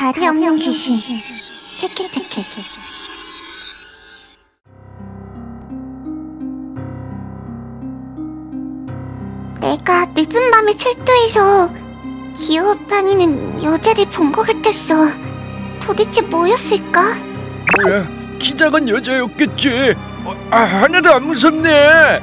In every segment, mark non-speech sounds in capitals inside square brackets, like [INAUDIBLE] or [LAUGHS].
다리 없는 귀신. 테케테케 내가 늦은 밤에 철도에서 기어 다니는 여자를 본 것 같았어. 도대체 뭐였을까? 뭐야 키 작은 여자였겠지. 어, 아, 하나도 안 무섭네.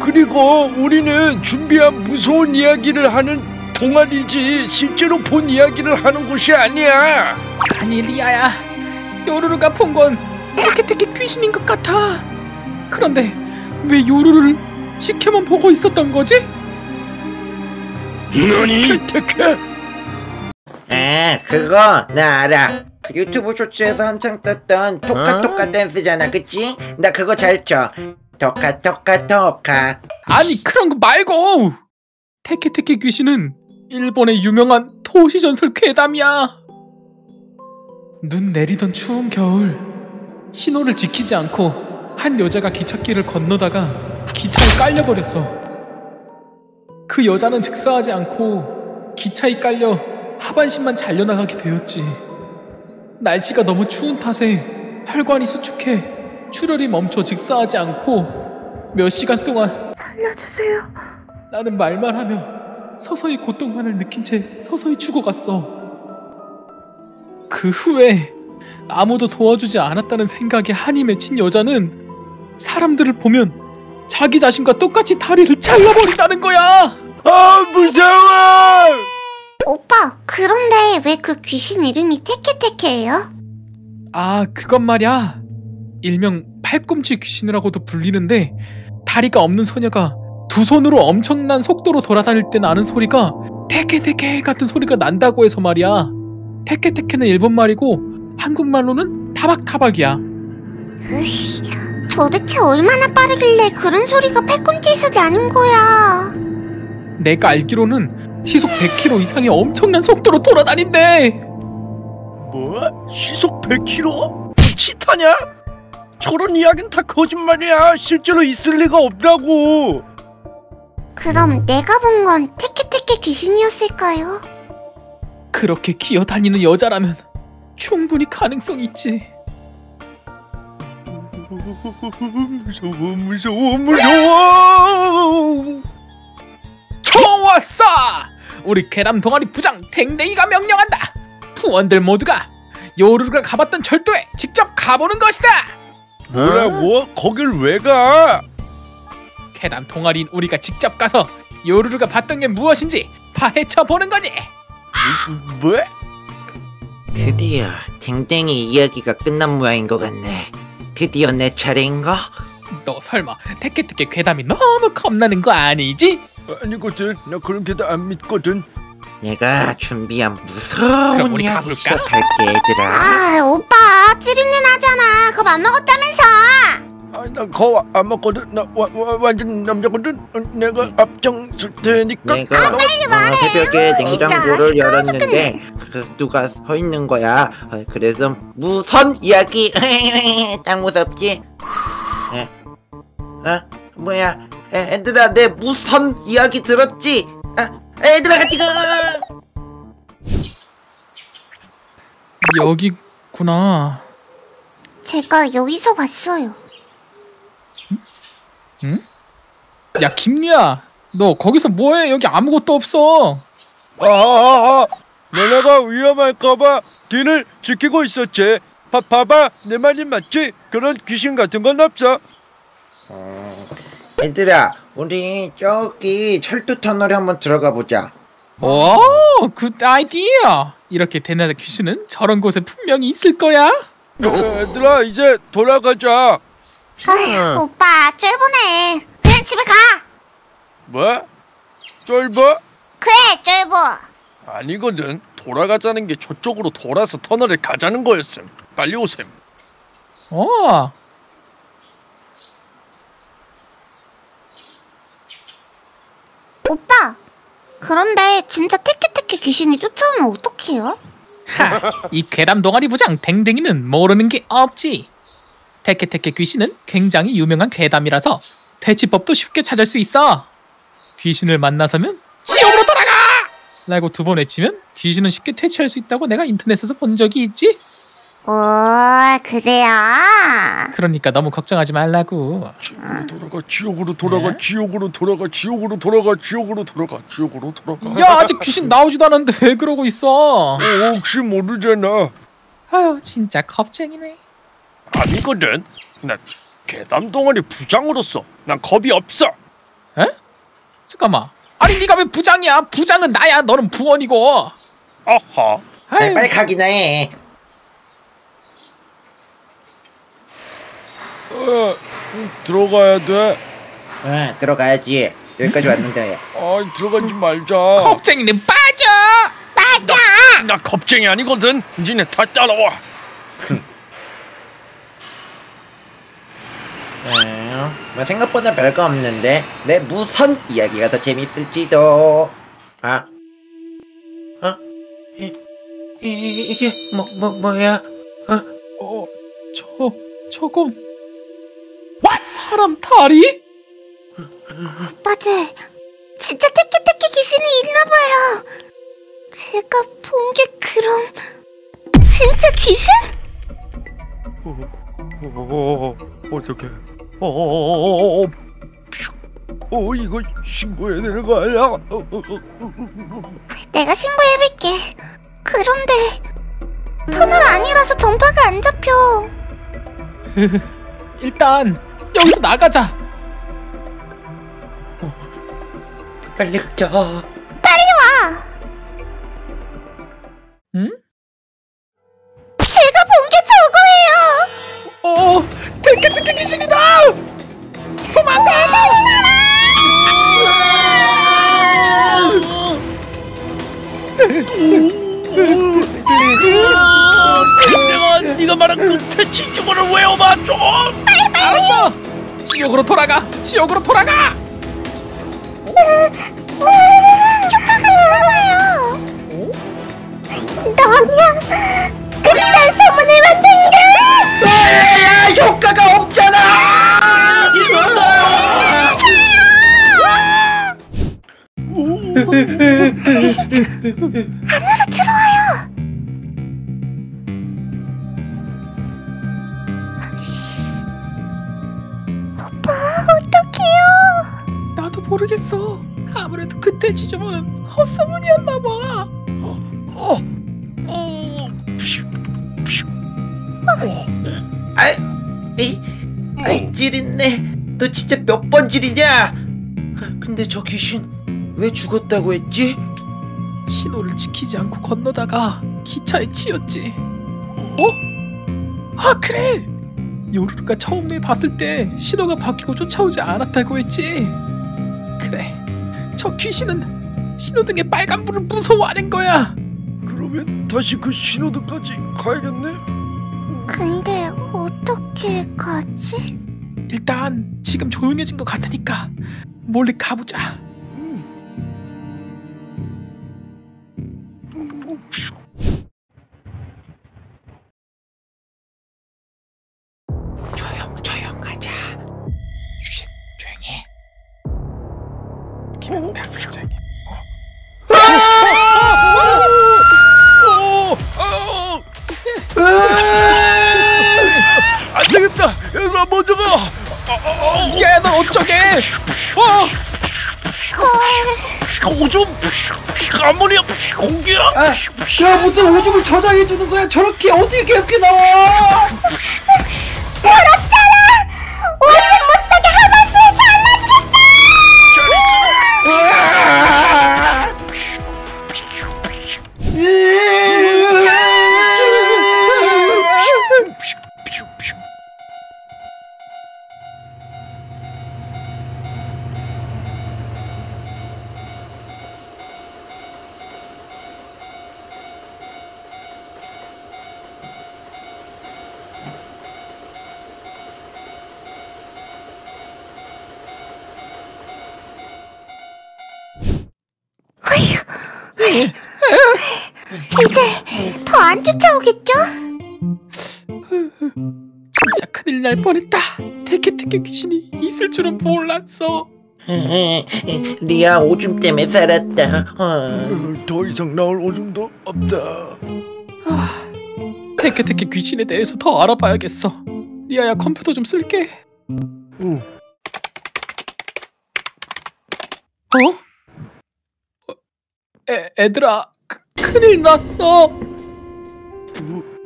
그리고 우리는 준비한 무서운 이야기를 하는 동아리지 실제로 본 이야기를 하는 곳이 아니야. 아니 리아야 요루루가 본건 테케테케 귀신인 것 같아. 그런데 왜 요루루를 지켜만 보고 있었던 거지? 너니? 아 그거 나 알아. 그 유튜브 쇼츠에서 한창 떴던 토카토카 댄스잖아 그치? 나 그거 잘춰 토카토카 토카. 아니 그런 거 말고! 테케테케 귀신은 일본의 유명한 도시전설 괴담이야. 눈 내리던 추운 겨울 신호를 지키지 않고 한 여자가 기찻길을 건너다가 기차에 깔려버렸어. 그 여자는 즉사하지 않고 기차에 깔려 하반신만 잘려나가게 되었지. 날씨가 너무 추운 탓에 혈관이 수축해 출혈이 멈춰 즉사하지 않고 몇 시간 동안 살려주세요. 나는 말만 하며 서서히 고통만을 느낀 채 서서히 죽어갔어. 그 후에 아무도 도와주지 않았다는 생각에 한이 맺힌 여자는 사람들을 보면 자기 자신과 똑같이 다리를 잘라버린다는 거야. 아 무서워 오빠 그런데 왜 그 귀신 이름이 테케테케예요? 아, 그건 말이야. 일명 팔꿈치 귀신이라고도 불리는데 다리가 없는 소녀가 두 손으로 엄청난 속도로 돌아다닐 때 나는 소리가 테케테케 같은 소리가 난다고 해서 말이야. 테케테케는 일본 말이고 한국말로는 타박타박이야. 으이, 도대체 얼마나 빠르길래 그런 소리가 팔꿈치에서 나는 거야 내가 알기로는 시속 100km 이상의 엄청난 속도로 돌아다닌대. 뭐? 시속 100km? 치타냐? 저런 이야기는 다 거짓말이야 실제로 있을 리가 없다고 그럼 내가 본 건 테케테케 귀신이었을까요? 그렇게 기어다니는 여자라면 충분히 가능성이 있지. 무서워 무서워 무서워 좋았어! 우리 괴담 동아리 부장 댕댕이가 명령한다. 부원들 모두가 요루루가 가봤던 절도에 직접 가보는 것이다. 뭐라고? 거길 왜 가? 괴담 동아리인 우리가 직접 가서 요루루가 봤던 게 무엇인지 파헤쳐 보는 거지. 뭐? 드디어 댕댕이 이야기가 끝난 모양인 것 같네 드디어 내 차례인가? 너 설마 테케테케 괴담이 너무 겁나는 거 아니지? 아니거든 나 그런 게다 안 믿거든 내가 준비한 무서운 우리 이야기 가볼까? 시작할게 얘들아 아 오빠 찌릿내 나잖아 그거 안 먹었다면서 아 나 거 안 먹거든 나 와, 와, 완전 남자거든 어, 내가 앞장설 테니까 내가 아, 빨리 말해. 어, 새벽에 아, 진짜 냉장고를 시끄러워 열었는데 그 누가 서 있는 거야 어, 그래서 무선 이야기 [LAUGHS] 딱 무섭지? 에? 어? 뭐야 에, 애들아 내 무선 이야기 들었지? 아, 애들아 같이 가 여기구나. 제가 여기서 봤어요 야 김리야, 너 거기서 뭐해? 여기 아무것도 없어. 아, 아, 아, 너네가 위험할까봐 뒤를 지키고 있었지 봐, 봐봐 내 말이 맞지? 그런 귀신 같은 건 없어 얘들아 우리 저기 철도 터널에 한번 들어가 보자 오, good idea. 이렇게 대낮에 귀신은 저런 곳에 분명히 있을 거야. 얘들아 이제 돌아가자 아휴 오빠 쫄보네 그냥 집에 가 뭐? 쫄보? 그래 쫄보 아니거든 돌아가자는 게 저쪽으로 돌아서 터널에 가자는 거였음 빨리 오셈 어, 오빠 그런데 진짜 테케테케 귀신이 쫓아오면 어떡해요? 하, 이 괴담 동아리 부장 댕댕이는 모르는 게 없지. 테케테케 귀신은 굉장히 유명한 괴담이라서 퇴치법도 쉽게 찾을 수 있어. 귀신을 만나서면 지옥으로 돌아가! 라고 두 번 외치면 귀신은 쉽게 퇴치할 수 있다고 내가 인터넷에서 본 적이 있지? 오, 그래요? 그러니까 너무 걱정하지 말라고. 지옥으로 돌아가 지옥으로 돌아가 네? 지옥으로 돌아가 지옥으로 돌아가 지옥으로 돌아가 지옥으로 돌아가 야 아직 귀신 나오지도 않았는데 왜 그러고 있어? 어, 혹시 모르잖아 아유 진짜 겁쟁이네. 아니거든 난 괴담 동아리 부장으로서 난 겁이 없어 에? 잠깐만. 아니 네가 왜 부장이야? 부장은 나야. 너는 부원이고. 아하 아유, 빨리 가기나 해. 어, 음, 들어가야 돼 응, 들어가야지. 여기까지 왔는데. 아, 들어가지 말자 겁쟁이는 빠져. 나, 나 겁쟁이 아니거든 니네 다 따라와 뭐 생각보다 별거 없는데 내 무선 이야기가 더 재밌을지도. 아, 어, 이, 이 이게 뭐 뭐 뭐야? 어, 저 저건 사람 다리? 오빠들, 진짜 테키테키 귀신이 있나봐요. 제가 본 게 그럼, 진짜 귀신? 어, 어떡해 어, 어, 어, 어, 퓨. 어, 이거 신고해야 되는 거 아니야? 어, 어, 어, 어. 내가 신고해볼게. 그런데, 터널 아니라서 전파가 안 잡혀. 일단 여기서 나가자. 빨리 가자. 내가 네가 말한 그 퇴치 주문을 외워봐 좀 알았어. 지옥으로 돌아가. 지옥으로 돌아가. 너냐? 그딴 소문을 만든 게! 야, 효과가 없잖아. 안으로 들어 모르겠어. 아무래도 그때 지저분은 헛소문이었나 봐. 어, 어, 퓨, 퓨. 아이, 이, 아이 찌릿네. 너 진짜 몇 번 지리냐? 근데 저 귀신 왜 죽었다고 했지? 신호를 지키지 않고 건너다가 기차에 치였지. 어? 아 그래. 요루루가 처음 내 봤을 때 신호가 바뀌고 쫓아오지 않았다고 했지. 그래. 저 귀신은 신호등의 빨간불을 무서워하는 거야. 그러면 다시 그 신호등까지 가야겠네 근데 어떻게 가지? 일단 지금 조용해진 것 같으니까 몰래 가보자. 어쩌게? 어. 오줌 아모니아 공기야 야 무슨 오줌을 저장해 두는 거야? 저렇게 어떻게 계속 나와? 이제 더 안 쫓아오겠죠? 진짜 큰일 날 뻔했다. 테케테케 귀신이 있을 줄은 몰랐어. 리아 오줌 때문에 살았다. 어. 어, 더 이상 나올 오줌도 없다. 아, 테케테케 귀신에 대해서 더 알아봐야겠어. 리아야 컴퓨터 좀 쓸게. 어, 어? 어, 애, 애들아 크, 큰일 났어.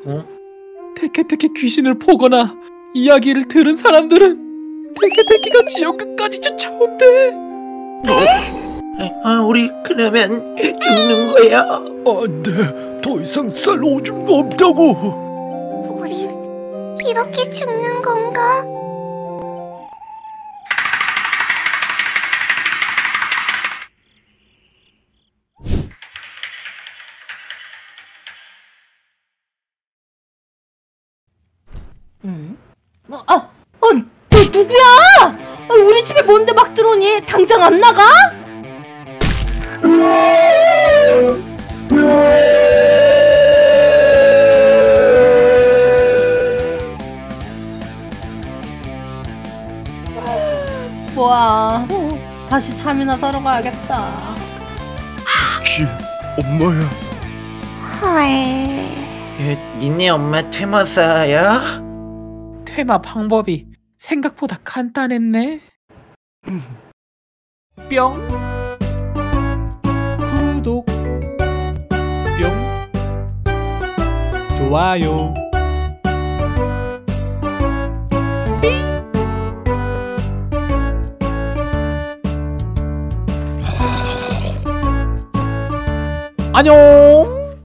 어, 테케테케 귀신을 보거나 이야기를 들은 사람들은 테케테케가 지옥 끝까지 쫓아온대. 아, 우리 그러면 죽는 거야. 안 돼. 더 이상 쌀 오줌도 없다고. 우리 이렇게 죽는 건가? 당장 안 나가? 뭐야? 어, 다시 잠이나 자러 가야겠다. 혹시 엄마야? 헐. 에, 니네 엄마 퇴마사야? 퇴마 방법이 생각보다 간단했네. 뿅. 구독. 뿅. 좋아요. 안녕.